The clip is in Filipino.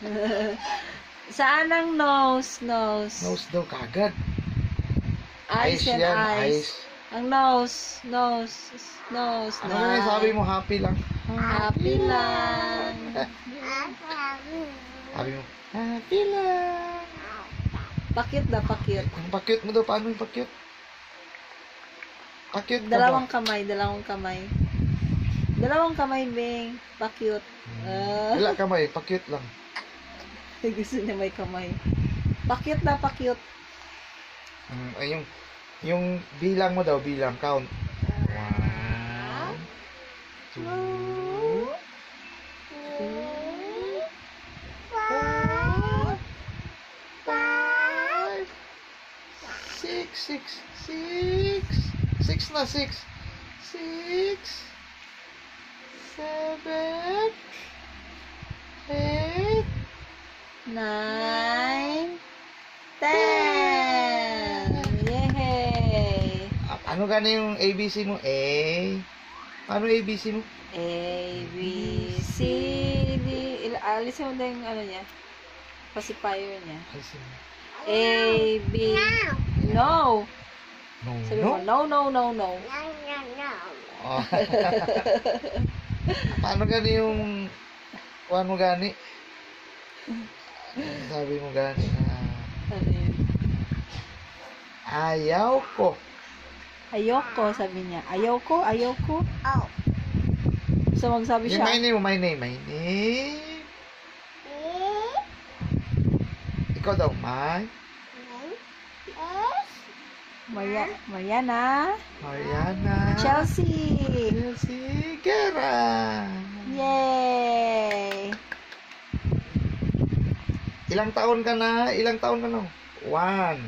Saan ang nose? Nose. Nose daw kagad. Eyes and yan, eyes. Ang nose. Nose. Nose. Ano na yung sabi mo? Happy lang. Happy lang. Sabi mo, happy lang. Pakit na pakit. Ang pakyut mo daw, paano yung pakyut? Pakyut ka Dalawang ba? kamay, dalawang kamay. Dalawang kamay, Bing. Pakyut. Ah. Wala kamay, pakyut lang. Gusto niya may kamay. Pakyut na pakyut. Mm, ay, yung, yung bilang mo daw, bilang, count. One, two, four, five, six, six, six, six na, six, six, seven, Nine. Ten. Yay! Ano gani yung ABC mo? A. Ano ABC mo? A, B, C, D. Il- alisin mo na yung ano niya. Pacifier niya. ABC mo. A, B. No. No. Sabi no? mo, no, no, no, no. Oh. Paano gani yung mo gani? Sabi mo gani Ano yun? ayaw ko. Ayoko, sabi niya. Ayoko, ayoko. So, magsabi Yung my siya. name mo, my name, my name. Ikaw daw, my Maria, Mariana. Mariana. Chelsea. Chelsea Guerra. Yay! Ilang taon ka na? Ilang taon ka na? One.